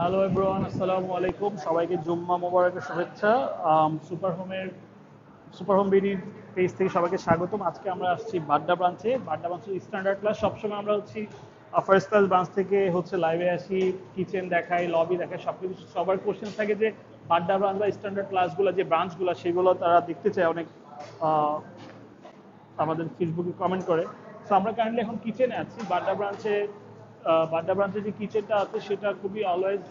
Hello everyone আসসালামু আলাইকুম সবাইকে জুম্মা মোবারকের শুভেচ্ছা। সুপার হোমের সুপার হোম বিডির পেজ থেকে সবাইকে স্বাগতম। আজকে আমরা আসছি বাড্ডা ব্রাঞ্চে। বাড্ডা ব্রাঞ্চের স্ট্যান্ডার্ড ক্লাস সবসময় আমরা হচ্ছি ফার্স্ট ক্লাস ব্রাঞ্চ থেকে হচ্ছে লাইভে আসি কিচেন দেখাই লবি দেখাই সব কিছু সবার কোশ্চেন থাকে যে বাড্ডা ব্রাঞ্চ বা স্ট্যান্ডার্ড ক্লাসগুলো যে ব্রাঞ্চগুলো সেগুলো তারা দেখতে চায় অনেক আমাদের ফেসবুকে কমেন্ট করে। সো আমরা কারেন্টলি এখন কিচেনে আছি। বাড্ডা ব্রাঞ্চে বাড্ডা ব্রাঞ্চে যে কিচেনটা আছে, সেটা খুবই অলওয়েজ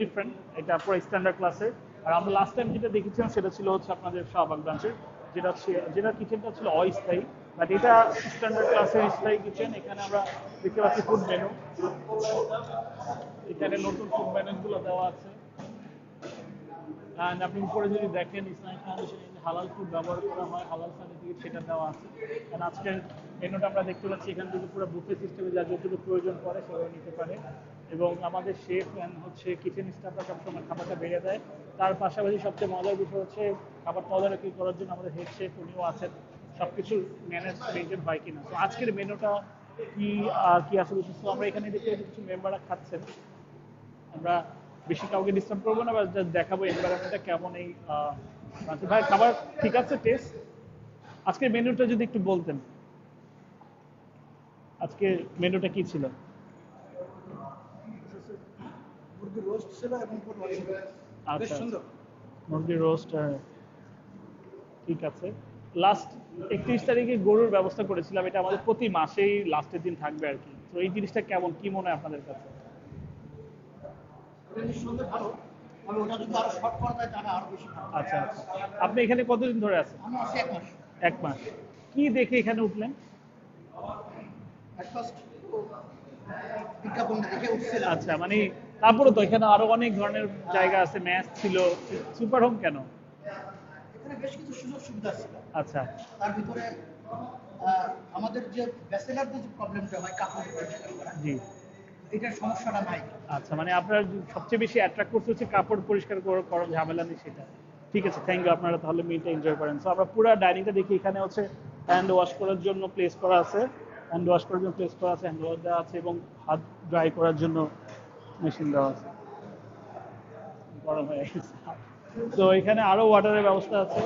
ডিফারেন্ট এটা পুরো স্ট্যান্ডার্ড ক্লাসের আর আমরা লাস্ট টাইম যেটা দেখেছিলাম, সেটা ছিল হচ্ছে আপনাদের শাহবাগ ব্রাঞ্চের যেটা যেটা কিচেনটা ছিল অস্থায়ী। বাট এটা স্ট্যান্ডার্ড ক্লাসের স্থায়ী কিচেন এখানে আমরা দেখতে পাচ্ছি ফুড মেনু এখানে নতুন ফুড মেনুগুলো দেওয়া আছে। অ্যান্ড আপনি উপরে যদি দেখেন, ইসলামিক ফাউন্ডেশন হালাল ফুড ব্যবহার করা হয়, হালাল সার্টিফিকেট সেটা দেওয়া আছে। কারণ আজকের মেনুটা আমরা দেখতে পাচ্ছি, এখান থেকে পুরো বুফে সিস্টেমে যা যতটুকু প্রয়োজন পড়ে সেগুলো নিতে পারে। এবং আমাদের শেফ হচ্ছে কিচেন স্টাফরা সবসময় খাবারটা বেড়ে দেয়। তার পাশাপাশি সবচেয়ে মজার বিষয় হচ্ছে, খাবার তদারকি করার জন্য আমাদের হেড শেফ উনিও আছেন। সব কিছু ম্যানেজ মেনটেন হয় কিনা। তো আজকের মেনুটা কি আর কি আসলে সুস্থ আমরা এখানে দেখতে কিছু মেম্বাররা খাচ্ছেন। আমরা বেশি কাউকে ডিস্টার্ব করব না বা দেখাবো এনভায়রনমেন্টটা কেমন এই ভাই, খাবার ঠিক আছে টেস্ট আজকের মেনুটা যদি একটু বলতেন। আজকে মেনুটা কি ছিল? মুরগির রোস্ট ছিল এবং। বেশ আচ্ছা। সুন্দর। মুরগির রোস্ট ঠিক আছে। লাস্ট একত্রিশ তারিখে গরুর ব্যবস্থা করেছিলাম। এটা আমাদের প্রতি মাসেই লাস্টের দিন থাকবে আর কি। তো এই জিনিসটা কেমন? কি মনে হয় আপনাদের কাছে? ভালো। আচ্ছা আচ্ছা। আপনি এখানে কতদিন ধরে আছেন? এক মাস। কি দেখে এখানে উঠলেন? আচ্ছা মানে তারপরে তো এখানে আরও অনেক ধরনের জায়গা আছে ম্যাচ ছিল। সুপার হোম কেন? এখানে বেশ কিছু সুযোগ সুবিধা ছিল। আচ্ছা। তার ভিতরে আমাদের যে ব্যাচেলারদের যে প্রবলেমটা হয় কাপড় পরিষ্কার জি। এটার সমস্যাটা নাই। আচ্ছা মানে আপনার সবচেয়ে বেশি অ্যাট্রাক্ট করছে হচ্ছে কাপড় পরিষ্কার করার করার ঝামেলা নেই সেটা। ঠিক আছে থ্যাংক ইউ আপনারা তাহলে মিলটা এনজয় করেন। সো আমরা পুরো ডাইনিংটা দেখি এখানে হচ্ছে হ্যান্ড ওয়াশ করার জন্য প্লেস করা আছে। হ্যান্ড ওয়াশ করার জন্য প্লেস করা আছে হ্যান্ড ওয়াশ দেওয়া আছে এবং হাত ড্রাই করার জন্য মেশিন দেওয়া আছে। গরম হয়ে গেছে। তো এখানে আরও ওয়াটারের ব্যবস্থা আছে।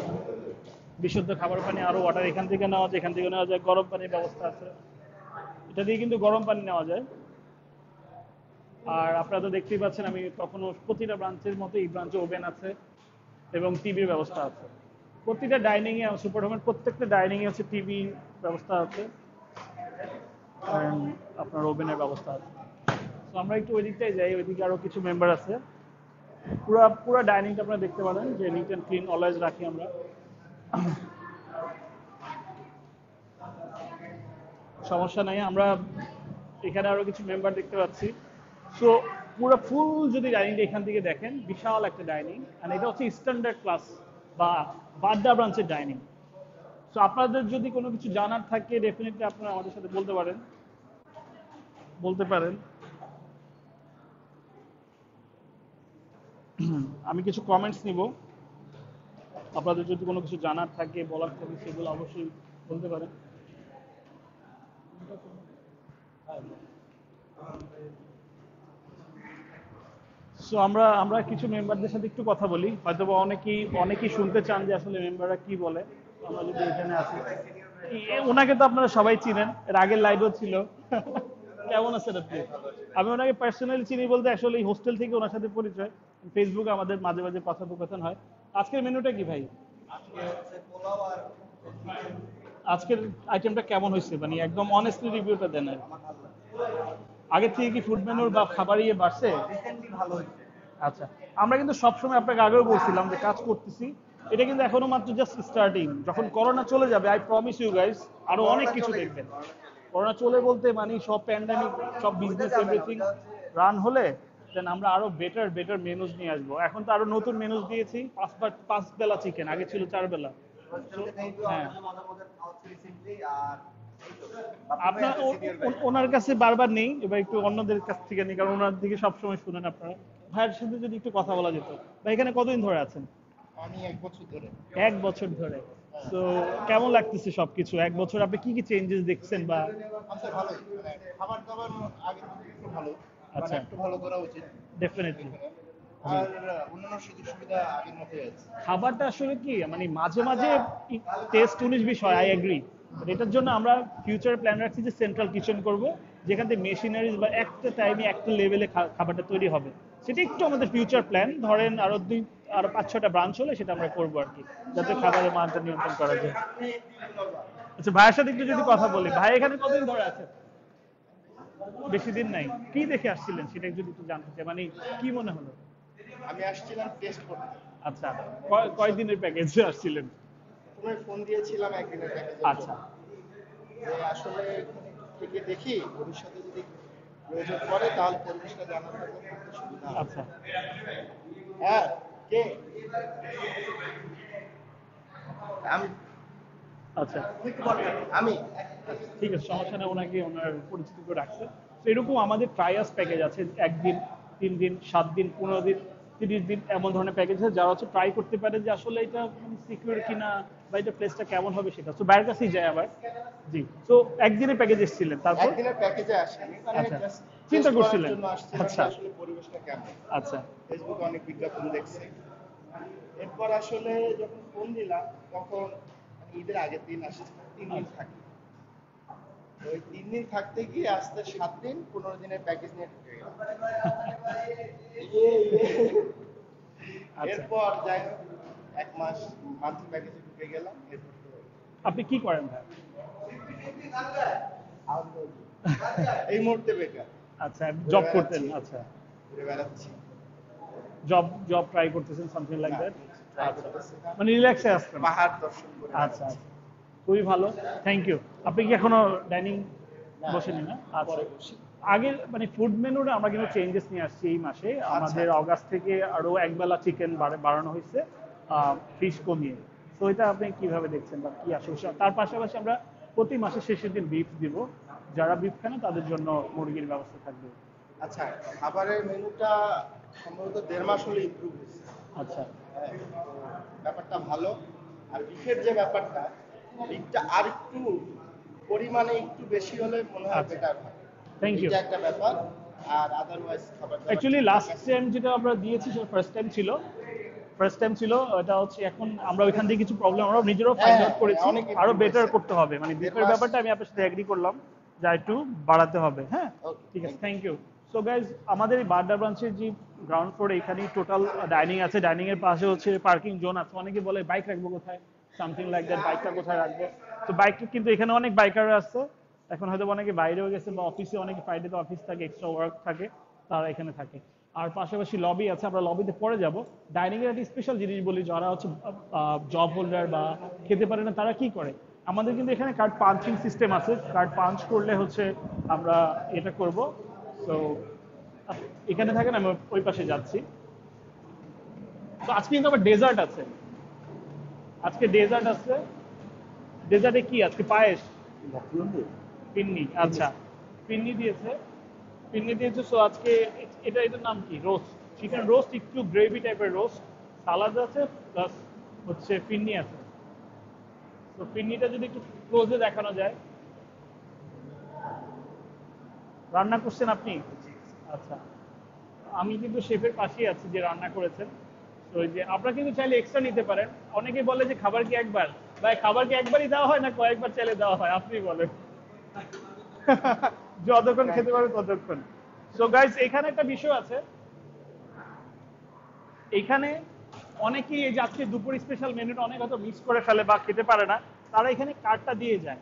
বিশুদ্ধ খাবার পানি, আরও ওয়াটার এখান থেকে নেওয়া যায়, এখান থেকে নেওয়া যায়, গরম পানির ব্যবস্থা আছে। এটা দিয়ে কিন্তু গরম পানি নেওয়া যায়। আর আপনারা তো দেখতেই পাচ্ছেন, আমি কখনো প্রতিটা ব্রাঞ্চের মতো এই ব্রাঞ্চে ওভেন আছে এবং টিভির ব্যবস্থা আছে। প্রতিটা ডাইনিং এ সুপার হোমের প্রত্যেকটা ডাইনিং এ হচ্ছে টিভি ব্যবস্থা আছে। আপনার ওভেনের ব্যবস্থা আছে। তো আমরা একটু ওই দিকটাই যাই ওইদিকে আরও কিছু মেম্বার আছে। পুরা পুরা ডাইনিংটা আপনারা দেখতে পারেন, যে নিট অ্যান্ড ক্লিন অলওয়েজ রাখি আমরা। সমস্যা নাই, আমরা এখানে আরও কিছু মেম্বার দেখতে পাচ্ছি। সো পুরো ফুল যদি ডাইনিংটা এখান থেকে দেখেন, বিশাল একটা ডাইনিং আর এটা হচ্ছে স্ট্যান্ডার্ড ক্লাস বা বাড্ডা ব্রাঞ্চের ডাইনিং সো আপনাদের যদি কোনো কিছু জানার থাকে ডেফিনেটলি আপনারা আমাদের সাথে বলতে পারেন। বলতে পারেন। আমি কিছু কমেন্টস নিব। আপনাদের যদি কোনো কিছু জানার থাকে, বলার থাকে, সেগুলো অবশ্যই বলতে পারেন। সো আমরা আমরা কিছু মেম্বারদের সাথে একটু কথা বলি। হয়তো অনেকেই অনেকেই শুনতে চান যে আসলে মেম্বাররা কি বলে। আমরা যদি এখানে আসি ওনাকে তো আপনারা সবাই চিনেন। এর আগের লাইভও ছিল। কেমন আছেন আপনি? আমি ওনাকে পার্সোনালি চিনি বলতে আসলে এই হোস্টেল থেকে ওনার সাথে পরিচয়। ফেসবুকে আমাদের মাঝে মাঝে কথোপকথন হয়। আজকের মেনুটা কি ভাই? আজকের আইটেমটা কেমন হয়েছে? মানে একদম অনেস্টলি রিভিউটা দেন আর কি। থেকে কি ফুড মেনুর বা খাবার ইয়ে বাড়ছে? আচ্ছা আমরা কিন্তু সবসময় আপনাকে আগেও বলছিলাম যে কাজ করতেছি। এটা কিন্তু এখনও মাত্র জাস্ট স্টার্টিং যখন করোনা চলে যাবে আই প্রমিস ইউ গাইস আরও অনেক কিছু দেখবেন। করোনা চলে বলতে মানে সব প্যান্ডামিক সব বিজনেস এভরিথিং রান হলে দেন আমরা আরও বেটার বেটার মেনুজ নিয়ে আসব। এখন তো আরও নতুন মেনুজ দিয়েছি পাঁচ পাঁচ বেলা চিকেন আগে ছিল চার বেলা। হ্যাঁ। আপনার ওনার কাছে বারবার নেই এবার একটু অন্যদের কাছ থেকে নেই কারণ ওনার দিকে সবসময় শুনেন আপনারা। ভাইয়ের সাথে যদি একটু কথা বলা যেত ভাই এখানে কতদিন ধরে আছেন? আমি এক বছর ধরে। এক বছর ধরে। তো কেমন লাগতেছে সবকিছু? এক বছর আপনি কি কি চেঞ্জেস দেখছেন বা আচ্ছা ভালোই। মানে খাবার দাবার আগে একটু ভালো মানে আচ্ছা। একটু ভালো করা উচিত। ডেফিনেটলি আর অন্যান্য সুযোগ সুবিধা আগের মতোই আছে। খাবারটা আসলে কি মানে মাঝে মাঝে টেস্ট উনিশ বিষয় আই এগ্রি এটার জন্য আমরা ফিউচার প্ল্যান রাখছি যে সেন্ট্রাল কিচেন করব যেখান থেকে মেশিনারিজ বা একটা টাইমে একটা লেভেলে খাবারটা তৈরি হবে। সেটা একটু আমাদের ফিউচার প্ল্যান ধরেন আরও দুই আরও পাঁচ ছটা ব্রাঞ্চ হলে সেটা আমরা করব আর কি যাতে খাবারের মানটা নিয়ন্ত্রণ করা যায়। আচ্ছা ভাইয়ের সাথে একটু যদি কথা বলি ভাই এখানে কতদিন ধরে আছে? বেশি দিন নাই। কি দেখে আসছিলেন সেটা যদি একটু জানতে চাই মানে কি মনে হলো? আমি আসছিলাম টেস্ট করতে। আচ্ছা কয়- কয়দিনের প্যাকেজে আসছিলেন? তুমি ফোন দিয়েছিলাম একদিনের প্যাকেজে আচ্ছা। আসলে থেকে দেখি ভবিষ্যতে যদি প্রয়োজন পড়ে তাহলে পরিবেশটা জানা থাকলে সুবিধা আচ্ছা। হ্যাঁ কে আমি আচ্ছা। আমি ঠিক আছে সমস্যা ওনাকে ওনার পরিচিত করে রাখছে। তো এরকম আমাদের ট্রায়াস প্যাকেজ আছে একদিন তিন দিন সাত দিন পনেরো দিন। তিরিশ দিন এমন ধরনের প্যাকেজ আছে যারা হচ্ছে ট্রাই করতে পারে যে আসলে এটা মানে সিকিউর কিনা বা এটা প্লেসটা কেমন হবে সেটা। তো বাইরের কাছেই যায় আবার। জি। তো একদিনের প্যাকেজ এসেছিলেন তারপর? একদিনের প্যাকেজে আসেনি। মানে আচ্ছা। চিন্তা করছিলেন? আচ্ছা। আসলে পরিবেশটা কেমন। আচ্ছা। ফেসবুকে অনেক বিজ্ঞাপন দেখছি। এরপর আসলে যখন ফোন দিলাম তখন ঈদের আগের দিন আসছে। তিন দিন আচ্ছা। থাকি। ওই তিন দিন থাকতে গিয়ে আসতে সাত দিন পনেরো দিনের প্যাকেজ নিয়ে ঢুকে গেলাম। এরপর যাই এক মাস মান্থলি প্যাকেজে ঢুকে গেলাম এরপর আপনি কি করেন ভাই? এই মুহূর্তে বেকার। আচ্ছা জব করতেন আচ্ছা। ঘুরে বেড়াচ্ছি। জব জব ট্রাই করতেছেন সামথিং লাইক দ্যাট মানে রিল্যাক্সে আসতেন। পাহাড় দর্শন করে আচ্ছা আচ্ছা। খুবই ভালো। থ্যাংক ইউ আপনি কি এখনও ডাইনিং বসেনি না? আচ্ছা। আগের মানে ফুড মেনুরে আমরা কিন্তু চেঞ্জেস নিয়ে আসছি এই মাসে। আমাদের অগাস্ট থেকে আরও একবেলা চিকেন বাড়ানো হয়েছে ফিশ কমিয়ে। তো এটা আপনি কীভাবে দেখছেন বা কি আসলে তার পাশাপাশি আমরা প্রতি মাসের শেষের দিন বিফ দিব। যারা বিফ খায় তাদের জন্য মুরগির ব্যবস্থা থাকবে। আচ্ছা খাবারের মেনুটা সম্ভবত দেড় মাস হলে ইমপ্রুভ হয়েছে। আচ্ছা। হ্যাঁ, ব্যাপারটা ভালো। আর বিফের যে ব্যাপারটা আর একটু পরিমাণে একটু বেশি হলে মনে হয় আচ্ছা। বেটার হয়। Thank you. এটা একটা ব্যাপার। আর আদারওয়াইজ খাবার অ্যাকচুয়ালি লাস্ট টাইম যেটা আমরা দিয়েছি সেটা ফার্স্ট টাইম ছিল। ফার্স্ট টাইম ছিল এটা হচ্ছে এখন আমরা ওইখান থেকে কিছু প্রবলেম আমরা নিজেরাও ফাইন্ড হ্যাঁ, আউট করেছি। আরও বেটার করতে হবে। মানে বিফের ব্যাপারটা আমি আপনার সাথে এগ্রি করলাম যা একটু বাড়াতে হবে। হ্যাঁ? ঠিক আছে থ্যাংক ইউ সো গাইজ আমাদের এই বাড্ডা ব্রাঞ্চের যে গ্রাউন্ড ফ্লোরে এখানেই টোটাল ডাইনিং আছে। ডাইনিং এর পাশে হচ্ছে পার্কিং জোন আছে। অনেকে বলে বাইক রাখব কোথায়? সামথিং লাইক দ্যাট বাইকটা কোথায় রাখব? তো বাইক কিন্তু এখানে অনেক বাইকার আসছে এখন হয়তো অনেকে বাইরেও গেছে বা অফিসে অনেকে ফ্রাইডেতে অফিস থাকে এক্সট্রা ওয়ার্ক থাকে, তারা এখানে থাকে। আর পাশাপাশি লবি আছে, আমরা লবিতে পরে যাব। ডাইনিং এর একটা স্পেশাল জিনিস বলি, যারা হচ্ছে জব হোল্ডার বা খেতে পারে না, তারা কি করে? আমাদের কিন্তু এখানে কার্ড পাঞ্চিং সিস্টেম আছে। কার্ড পাঞ্চ করলে হচ্ছে আমরা এটা করব। তো এখানে থাকেন, আমি ওই পাশে যাচ্ছি। তো আজকে কিন্তু আমার ডেজার্ট আছে। আজকে ডেজার্ট আছে। ডেজার্টে কি? আজকে পায়েস। পিন্নি আচ্ছা। পিন্নি দিয়েছে। পিন্নি দিয়েছে সো আজকে এটা এটার নাম কি? রোস্ট চিকেন রোস্ট একটু গ্রেভি টাইপের রোস্ট সালাদ আছে প্লাস হচ্ছে পিন্নি আছে। তো পিন্নিটা যদি একটু ক্লোজে দেখানো যায়। রান্না করছেন আপনি? আচ্ছা। আমি কিন্তু শেফের পাশেই আছি যে রান্না করেছেন। তো যে আপনারা কিন্তু চাইলে এক্সট্রা নিতে পারেন। অনেকে বলে যে খাবার কি একবার? ভাই, খাবার কি একবারই দেওয়া হয় না কয়েকবার চাইলে দেওয়া হয়? আপনি বলেন। যতক্ষণ খেতে পারবে ততক্ষণ। সো গাইস এখানে একটা বিষয় আছে। এখানে অনেকেই এই যে আজকে দুপুর স্পেশাল মেনুটা অনেক হয়তো মিস করে ফেলে বা খেতে পারে না। তারা এখানে কার্ডটা দিয়ে যায়।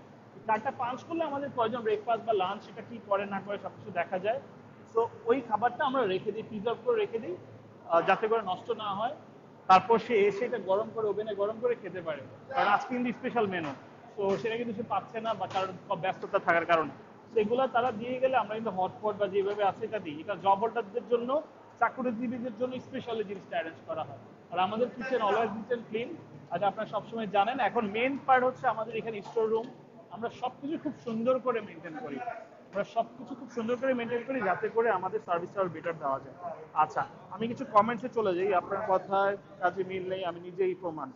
কার্ডটা পাঞ্চ করলে আমাদের প্রয়োজন ব্রেকফাস্ট বা লাঞ্চ সেটা কি করে না করে সবকিছু দেখা যায়। তো ওই খাবারটা আমরা রেখে দিই প্রিজার্ভ করে রেখে দিই। যাতে করে নষ্ট না হয়। তারপর সে এসে এটা গরম করে ওভেনে গরম করে খেতে পারে। কারণ আজকে কিন্তু স্পেশাল মেনু তো সেটা কিন্তু সে পাচ্ছে না বা কারণ ব্যস্ততা থাকার কারণে। সেগুলো তারা দিয়ে গেলে আমরা কিন্তু হটপট বা যেভাবে আছে এটা দিই। এটা জব হোল্ডারদের জন্য, চাকরিজীবীদের জন্য স্পেশালি জিনিসটা অ্যারেঞ্জ করা হয়। আর আমাদের কিচেন অলওয়েজ কিচেন ক্লিন আর আপনারা সবসময় জানেন, এখন মেন পার্ট হচ্ছে আমাদের এখানে স্টোর রুম আমরা সবকিছু খুব সুন্দর করে মেনটেন করি। আমরা সবকিছু খুব সুন্দর করে মেনটেন করি যাতে করে আমাদের সার্ভিসটা আরও বেটার দেওয়া যায়। আচ্ছা আমি কিছু কমেন্টসে চলে যাই, আপনার কথায় কাজে মিল নেই, আমি নিজেই প্রমাণ।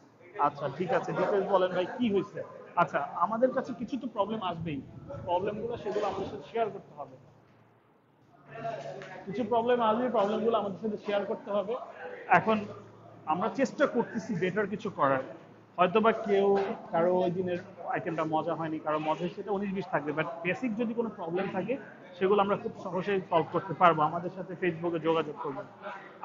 আচ্ছা ঠিক আছে ডিটেলস বলেন ভাই, কি হয়েছে? আচ্ছা আমাদের কাছে কিছু তো প্রবলেম আসবেই। প্রবলেমগুলো সেগুলো আমাদের সাথে শেয়ার করতে হবে। কিছু প্রবলেম আসবে প্রবলেমগুলো আমাদের সাথে শেয়ার করতে হবে। এখন আমরা চেষ্টা করতেছি বেটার কিছু করার। হয়তোবা কেউ কারও ওই দিনের আইটেমটা মজা হয়নি কারও মজা সেটা উনিশ বিশ থাকবে। বাট বেসিক যদি কোনো প্রবলেম থাকে, সেগুলো আমরা খুব সহজেই সলভ করতে পারব। আমাদের সাথে ফেসবুকে যোগাযোগ করব।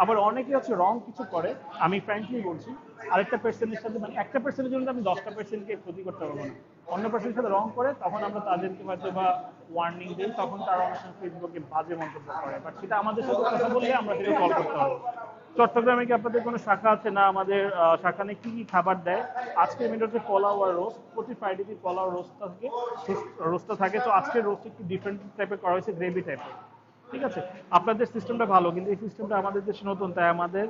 আবার অনেকে হচ্ছে রং কিছু করে, আমি ফ্র্যাঙ্কলি বলছি, আরেকটা পার্সনের সাথে মানে একটা পার্সনের জন্য আমি দশটা পার্সেন্টকে ক্ষতি করতে পারব না। অন্য পার্সনের সাথে রং করে, তখন আমরা তাদেরকে হয়তো বা ওয়ার্নিং দিই, তখন তারা অনেক সময় ফেসবুকে বাজে মন্তব্য করে। বাট সেটা আমাদের সাথে কথা বললে আমরা সেটা সলভ করতে পারব। চট্টগ্রামে কি আপনাদের কোনো শাখা আছে? না আমাদের আহ, শাখা নেই। কি কি খাবার দেয়? আজকের মেনু হচ্ছে পোলাও আর রোস্ট প্রতি ফ্রাইডেতে পোলাও রোস্ট থাকে। রোস্টটা থাকে। তো আজকের রোস্ট একটু ডিফারেন্ট টাইপের করা হয়েছে গ্রেভি টাইপের ঠিক আছে? আপনাদের সিস্টেমটা ভালো কিন্তু এই সিস্টেমটা আমাদের দেশে নতুন তাই আমাদের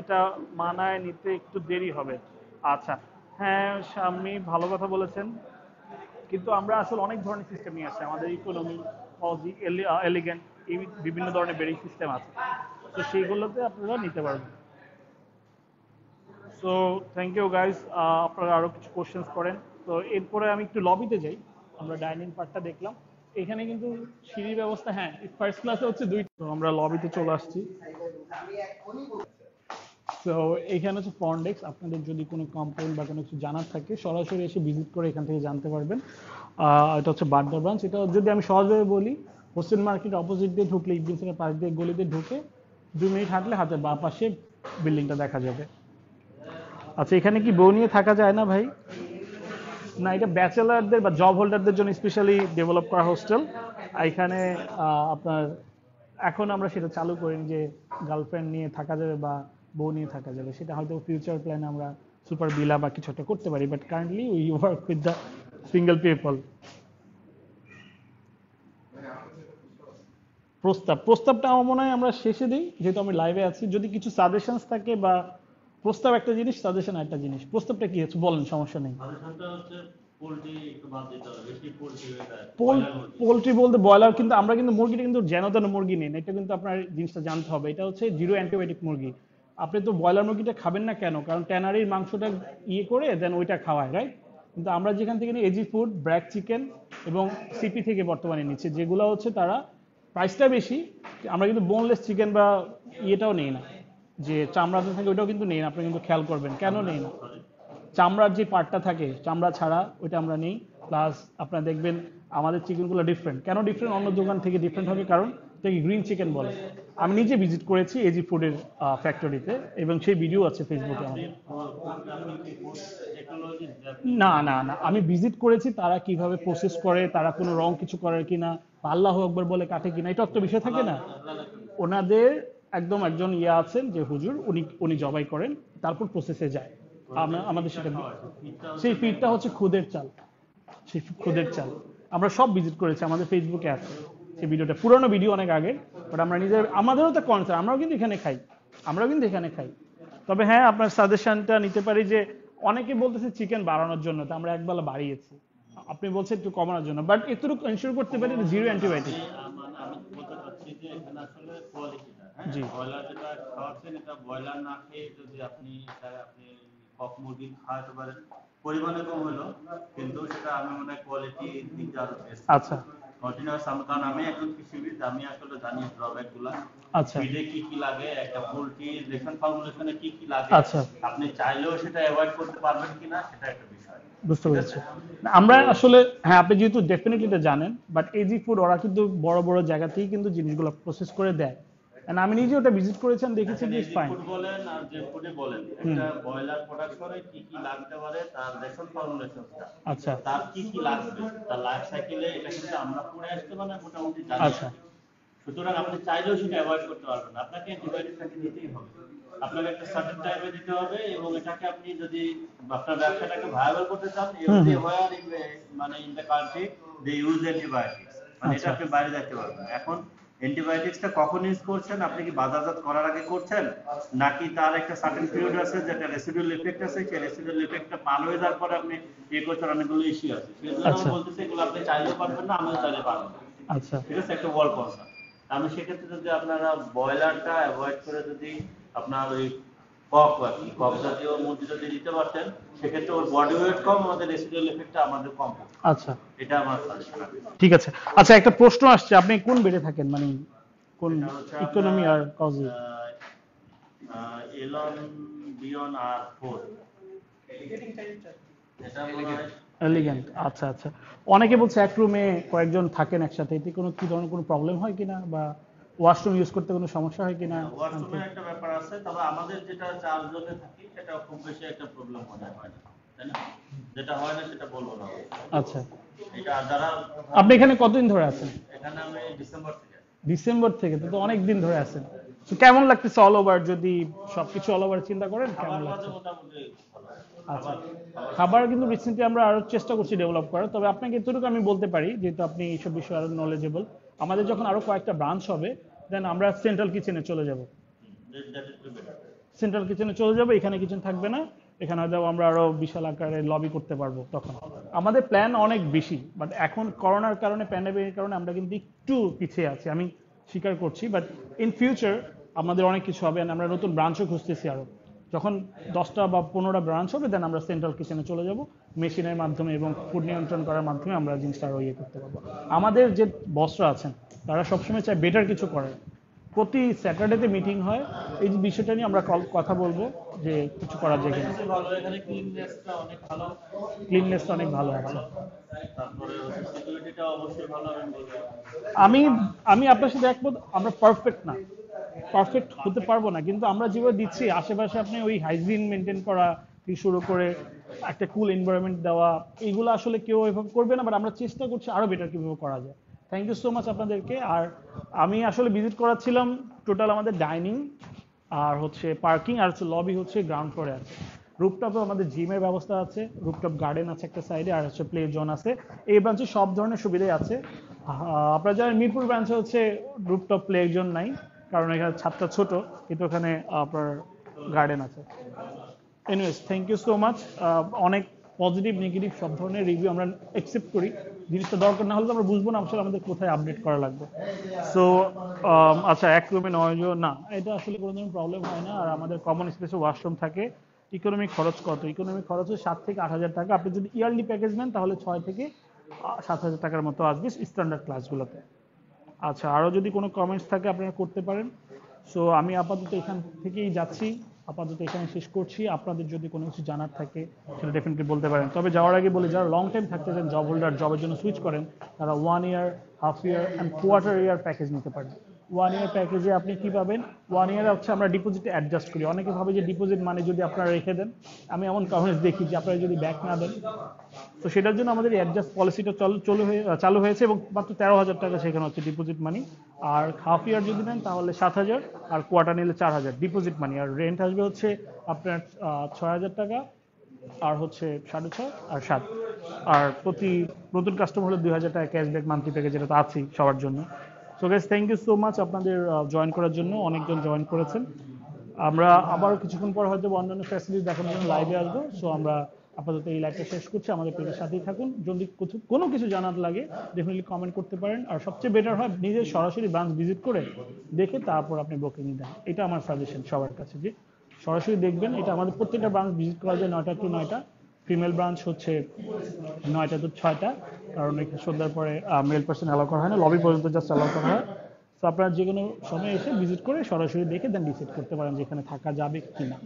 এটা মানায় নিতে একটু দেরি হবে। আচ্ছা। হ্যাঁ স্বামী ভালো কথা বলেছেন। কিন্তু আমরা আসলে অনেক ধরনের সিস্টেম নিয়ে আসছি। আমাদের ইকোনমি ফজি এলিগেন্ট এই বিভিন্ন ধরনের বেরিং সিস্টেম আছে। তো সেইগুলোতে আপনারা নিতে পারবেন। সো থ্যাংক ইউ গাইজ আপনারা আরও কিছু কোশ্চেন্স করেন। তো এরপরে আমি একটু লবিতে যাই। আমরা ডাইনিং পার্টটা দেখলাম। এখানে কিন্তু সিঁড়ির ব্যবস্থা হ্যাঁ ফার্স্ট ক্লাসে হচ্ছে দুই আমরা লবিতে চলে আসছি। তো এখানে হচ্ছে ফন্ডেক্স আপনাদের যদি কোনো কমপ্লেন বা কোনো কিছু জানার থাকে, সরাসরি এসে ভিজিট করে এখান থেকে জানতে পারবেন। এটা হচ্ছে বাড্ডা ব্রাঞ্চ এটা যদি আমি সহজভাবে বলি হোসেন মার্কেট অপোজিট দিয়ে ঢুকলে ইবলিসের পাশ দিয়ে গলিতে ঢুকে দুই মিনিট হাঁটলে হাতের বাঁ পাশে বিল্ডিংটা দেখা যাবে। আচ্ছা এখানে কি বউ নিয়ে থাকা যায় না ভাই? না, এটা ব্যাচেলারদের বা জব হোল্ডারদের জন্য স্পেশালি ডেভেলপ করা হোস্টেল এখানে আপনার, এখন আমরা সেটা চালু করিনি যে গার্লফ্রেন্ড নিয়ে থাকা যাবে বা বউ নিয়ে থাকা যাবে। সেটা হয়তো ফিউচার প্ল্যানে আমরা সুপার বিলা বা কিছু একটা করতে পারি but currently we work with the single people প্রস্তাব। প্রস্তাবটা আমার মনে হয় আমরা শেষে দিই যেহেতু আমি লাইভে আছি। যদি কিছু সাজেশনস থাকে বা প্রস্তাব একটা জিনিস সাজেশন একটা জিনিস প্রস্তাবটা কি হচ্ছে বলেন সমস্যা নেই। পোলট্রি বলতে ব্রয়লার কিন্তু আমরা কিন্তু মুরগিটা কিন্তু যেন তেন মুরগি নেই এটা কিন্তু আপনার জিনিসটা জানতে হবে। এটা হচ্ছে জিরো অ্যান্টিবায়োটিক মুরগি। আপনি তো ব্রয়লার মুরগিটা খাবেন না কেন? কারণ ট্যানারির মাংসটা ইয়ে করে দেন ওইটা খাওয়ায় রাইট কিন্তু আমরা যেখান থেকে নিই এজি ফুড ব্র্যাক চিকেন এবং সিপি থেকে বর্তমানে নিচ্ছি যেগুলো হচ্ছে তারা প্রাইসটা বেশি, আমরা কিন্তু বোনলেস চিকেন বা ইয়েটাও নেই না। যে চামড়াতে থাকে, ওইটাও কিন্তু নেই না আপনি কিন্তু খেয়াল করবেন। কেন নেই না? চামড়ার যে পার্টটা থাকে, চামড়া ছাড়া ওইটা আমরা নেই। প্লাস আপনারা দেখবেন আমাদের চিকেনগুলো ডিফারেন্ট কেন ডিফারেন্ট অন্য দোকান থেকে ডিফারেন্ট হবে, কারণ এটাকে গ্রিন চিকেন বলে? আমি নিজে ভিজিট করেছি এজি ফুডের ফ্যাক্টরিতে এবং সেই ভিডিও আছে ফেসবুকে আমাদের না না না। আমি ভিজিট করেছি, তারা কীভাবে প্রসেস করে, তারা কোনো রং কিছু করে কিনা আল্লাহ আকবর বলে কাটে কিনা, এটা একটা বিষয় থাকে না। ওনাদের একদম একজন ইয়ে আছেন যে হুজুর, উনি উনি জবাই করেন, তারপর প্রসেসে যায়। আমাদের সেটা সেই ফিডটা হচ্ছে খুদের চাল। সেই খুদের চাল। আমরা সব ভিজিট করেছি, আমাদের ফেসবুকে আছে। সেই ভিডিওটা, পুরোনো ভিডিও অনেক আগে বাট আমরা নিজের, আমাদেরও তো কনসার্ন আমরাও কিন্তু এখানে খাই। আমরাও কিন্তু এখানে খাই। তবে হ্যাঁ আপনার সাজেশনটা নিতে পারি যে, অনেকে বলতেছে চিকেন বাড়ানোর জন্য, তো আমরা একবেলা বাড়িয়েছি। আপনি বলছেন একটু কমানোর জন্য বাট এতটুকু এনশিওর করতে পারি জিরো অ্যান্টিবায়োটিক জি। যেটা খাওয়াচ্ছেন এটা ব্রয়লার না খেয়ে যদি আপনি আপনি কক মুরগি খাওয়াতে পারেন পরিমাণে কম হলো কিন্তু সেটা আমি মনে দিকটা আরও আচ্ছা। কন্টিনিউয়াস কারণ আমি একজন কৃষিবিদ আমি আসলে জানি ড্রব্যাকগুলা আচ্ছা ফিডে কি কি লাগে একটা পোল্ট্রি রেশন ফর্মুলেশনে কি কি লাগে। আচ্ছা। আপনি চাইলেও সেটা অ্যাভয়েড করতে পারবেন কিনা সেটা একটা বুঝতে পেরেছি। আমরা আসলে হ্যাঁ আপনি যেহেতু ডেফিনেটলি এটা জানেন বাট এজি ফুড ওরা কিন্তু বড় বড় জায়গাতেই কিন্তু জিনিসগুলো প্রসেস করে দেয়। And আমি নিজে ওটা ভিজিট করেছি আমি দেখেছি যে ফাইন ফুড বলেন আর যে ফুডে বলেন একটা ব্রয়লার প্রোডাকশনে কি কি লাগতে পারে তার রেশন ফর্মুলেশনটা আচ্ছা। তার কি কি লাগবে তার লাইফ সাইকেলে এটা কিন্তু আমরা পড়ে আসতে মানে মোটামুটি জানি। আচ্ছা। সুতরাং আপনি চাইলেও সেটা অ্যাভয়েড করতে পারবেন। আপনাকে অ্যান্টিবায়োটিকটাকে দিতেই হবে। আপনাকে একটা সার্টেন টাইমে দিতে হবে এবং এটাকে আপনি যদি আপনার ব্যবসাটাকে ভায়াবল করতে চান এভরি হোয়ার মানে in the country they use antibiotics মানে এটা আচ্ছা। আপনি বাইরে যেতে পারবেন এখন অ্যান্টিবায়োটিক্সটা কখন ইউজ করছেন? আপনি কি বাজারজাত করার আগে করছেন? নাকি তার একটা সার্টেন পিরিয়ড আছে যেটা রেসিডুয়াল এফেক্ট আছে? সেই রেসিডুয়াল এফেক্টটা পার হয়ে যাওয়ার পরে আপনি ইয়ে করছেন অনেকগুলো ইস্যু আছে। সেই জন্য আচ্ছা। আমি বলতেছি এগুলো আপনি চাইলেও পারবেন না আমিও চাইলে পারব আচ্ছা। ঠিক আছে একটা ওয়ার্ল্ড কনসার্ন আমি সেক্ষেত্রে যদি আপনারা ব্রয়লারটা অ্যাভয়েড করে যদি আপনার ওই কক আর কি কক জাতীয় মুরগি যদি দিতে পারতেন। সেক্ষেত্রে ওর বডি ওয়েট কম আমাদের রেসিডুয়াল এফেক্টটা আমাদের কম। আচ্ছা। এটা আমার সাজেশন ঠিক আছে। আচ্ছা একটা প্রশ্ন আসছে আপনি কোন বেডে থাকেন? মানে কোন ইকোনমি আর কজি এলন বিয়ন আর ফোর এলিগেন্ট আচ্ছা আচ্ছা। অনেকে বলছে এক রুমে কয়েকজন থাকেন একসাথে এতে কোনো কি ধরনের কোনো প্রবলেম হয় কিনা বা ওয়াশরুম ইউজ করতে কোনো সমস্যা হয় কিনা? ওয়াশরুমের একটা ব্যাপার আছে তবে আমাদের যেটা চারজনে থাকি সেটা খুব বেশি একটা প্রবলেম মনে হয় না তাই না? যেটা হয় না সেটা বলব না। আচ্ছা। এটা যারা আপনি এখানে কতদিন ধরে আছেন? এখানে আমি ডিসেম্বর থেকে ডিসেম্বর থেকে তো অনেক দিন ধরে আছেন। তো কেমন লাগতেছে অল ওভার যদি সবকিছু অল ওভার চিন্তা করেন কেমন লাগছে? আচ্ছা। খাবার কিন্তু রিসেন্টলি আমরা আরও চেষ্টা করছি ডেভেলপ করার তবে আপনাকে এতটুকু আমি বলতে পারি যেহেতু আপনি এইসব বিষয়ে আরও নলেজেবল আমাদের যখন আরও কয়েকটা ব্রাঞ্চ হবে দেন আমরা সেন্ট্রাল কিচেনে চলে যাব। সেন্ট্রাল কিচেনে চলে যাব, এখানে কিচেন থাকবে না, এখানে হয়তো আমরা আরও বিশাল আকারে লবি করতে পারব তখন। আমাদের প্ল্যান অনেক বেশি বাট এখন করোনার কারণে প্যান্ডামিকের কারণে আমরা কিন্তু একটু পিছিয়ে আছি। আমি স্বীকার করছি বাট ইন ফিউচার আমাদের অনেক কিছু হবে আমরা নতুন ব্রাঞ্চও খুঁজতেছি আরও। যখন দশটা বা পনেরোটা ব্রাঞ্চ হবে দেন আমরা সেন্ট্রাল কিচেনে চলে যাব। মেশিনের মাধ্যমে এবং ফুড নিয়ন্ত্রণ করার মাধ্যমে আমরা জিনিসটা আরও ইয়ে করতে পারব। আমাদের যে বসরা আছেন তারা সবসময় চায় বেটার কিছু করার। প্রতি স্যাটারডেতে মিটিং হয়। এই যে বিষয়টা নিয়ে আমরা কথা বলব যে কিছু করা যায় কিনা। ক্লিননেসটা অনেক ভালো আছে। আমি আমি আপনার সাথে একমত আমরা পারফেক্ট না। পারফেক্ট হতে পারব না। কিন্তু আমরা যেভাবে দিচ্ছি, আশেপাশে আপনি ওই হাইজিন মেনটেন করা থেকে শুরু করে একটা কুল এনভায়রনমেন্ট দেওয়া এইগুলো আসলে কেউ এভাবে করবে না বাট আমরা চেষ্টা করছি আরও বেটার কীভাবে করা যায়। থ্যাংক ইউ সো মাচ আপনাদেরকে। আর আমি আসলে ভিজিট করাচ্ছিলাম টোটাল আমাদের ডাইনিং আর হচ্ছে পার্কিং আর হচ্ছে লবি হচ্ছে গ্রাউন্ড ফ্লোরে আছে। রুপটপে আমাদের জিমের ব্যবস্থা আছে রুপটপ গার্ডেন আছে একটা সাইডে আর হচ্ছে প্লে জোন আছে। এই ব্রাঞ্চে সব ধরনের সুবিধাই আছে। আপনারা জানেন মিরপুর ব্রাঞ্চে হচ্ছে রুপটপ প্লে জোন নাই। কারণ এখানে ছাদটা ছোট, কিন্তু ওখানে আপনার গার্ডেন আছে। Anyways thank you so much অনেক পজিটিভ নেগেটিভ সব ধরনের রিভিউ আমরা অ্যাকসেপ্ট করি। জিনিসটা দরকার না হলে আমরা বুঝব না, আসলে আমাদের কোথায় আপডেট করা লাগবে। সো আচ্ছা এক রুমে নয় না, এটা আসলে কোনো ধরনের প্রবলেম হয় না। আর আমাদের কমন স্পেসে ওয়াশরুম থাকে। ইকোনমিক খরচ কত? ইকোনমিক খরচ হচ্ছে সাত থেকে আট হাজার টাকা। আপনি যদি ইয়ারলি প্যাকেজ নেন, তাহলে ছয় থেকে সাত হাজার টাকার মতো আসবে স্ট্যান্ডার্ড ক্লাসগুলোতে আচ্ছা আরও যদি কোনো কমেন্টস থাকে আপনারা করতে পারেন। সো আমি আপাতত এখান থেকেই যাচ্ছি। আপাতত এখানে শেষ করছি। আপনাদের যদি কোনো কিছু জানার থাকে, সেটা ডেফিনেটলি বলতে পারেন। তবে যাওয়ার আগে বলি, যারা লং টাইম থাকতে চান জব হোল্ডার জবের জন্য সুইচ করেন, তারা one year half year and quarter year package নিতে পারেন। ওয়ান ইয়ার প্যাকেজে আপনি কি পাবেন? ওয়ান ইয়ার হচ্ছে আমরা ডিপোজিট অ্যাডজাস্ট করি। অনেকে ভাবে যে ডিপোজিট মানে যদি আপনারা রেখে দেন, আমি এমন কমেন্টস দেখি যে আপনারা যদি ব্যাক না দেন। তো সেটার জন্য আমাদের অ্যাডজাস্ট পলিসিটা চালু চালু হয়ে, চালু হয়েছে এবং মাত্র তেরো হাজার টাকা সেখানে হচ্ছে ডিপোজিট মানি আর হাফ ইয়ার যদি নেন তাহলে সাত হাজার, আর কোয়ার্টার নিলে চার হাজার ডিপোজিট মানি আর রেন্ট আসবে হচ্ছে আপনার ছয় হাজার টাকা, আর হচ্ছে সাড়ে ছয় আর সাত। আর প্রতি নতুন কাস্টমার হলে দুই হাজার টাকা ক্যাশব্যাক মান্থলি প্যাকেজ যেটা তো আছেই সবার জন্য। So guys thank you so much আপনাদের জয়েন করার জন্য। অনেকজন জয়েন করেছেন। আমরা আবার কিছুক্ষণ পর হয়তো অন্যান্য ফ্যাসিলিটি দেখানোর জন্য লাইভে আসব। সো আমরা আপাতত এই লাইভটা শেষ করছি। আমাদের পেজের সাথেই থাকুন। যদি কোনো কিছু জানার লাগে ডেফিনেটলি কমেন্ট করতে পারেন। আর সবচেয়ে বেটার হয় নিজে সরাসরি ব্রাঞ্চ ভিজিট করে দেখে তারপর আপনি বুকিং দেন এটা আমার সাজেশন সবার কাছে যে সরাসরি দেখবেন। এটা আমাদের প্রত্যেকটা ব্রাঞ্চ ভিজিট করা যায় নয়টা টু নয়টা। ফিমেল ব্রাঞ্চ হচ্ছে নয়টা তো ছয়টা, কারণ এখানে সন্ধ্যার পরে মেল পার্সন অ্যালাউ করা হয় না লবি পর্যন্ত জাস্ট অ্যালাউ করা হয়। তো আপনারা যে কোনো সময় এসে ভিজিট করে সরাসরি দেখে দেন ডিসাইড করতে পারেন যেখানে থাকা যাবে কি না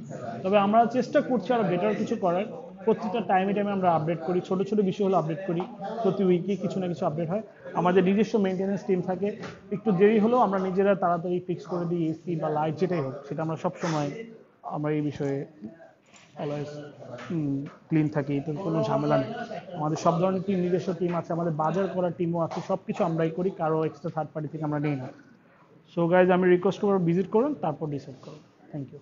তবে আমরা চেষ্টা করছি আরও বেটার কিছু করার। প্রত্যেকটা টাইমে টাইমে আমরা আপডেট করি, ছোট ছোট বিষয় হলো আপডেট করি। প্রতি উইকে কিছু না কিছু আপডেট হয়। আমাদের নিজস্ব মেনটেন্যান্স টিম থাকে। একটু দেরি হলেও আমরা নিজেরা তাড়াতাড়ি ফিক্স করে দিই এসি বা লাইট যেটাই হোক, সেটা আমরা সবসময় আমরা এই বিষয়ে অলওয়েজ ক্লিন থাকি, তো কোনো ঝামেলা নেই। আমাদের সব ধরনের টিম নিজস্ব টিম আছে, আমাদের বাজার করার টিমও আছে সব কিছু আমরাই করি, কারও এক্সট্রা থার্ড পার্টি থেকে আমরা নিই না। সো গাইজ আমি রিকোয়েস্ট করব ভিজিট করুন, তারপর ডিসাইড করুন থ্যাংক ইউ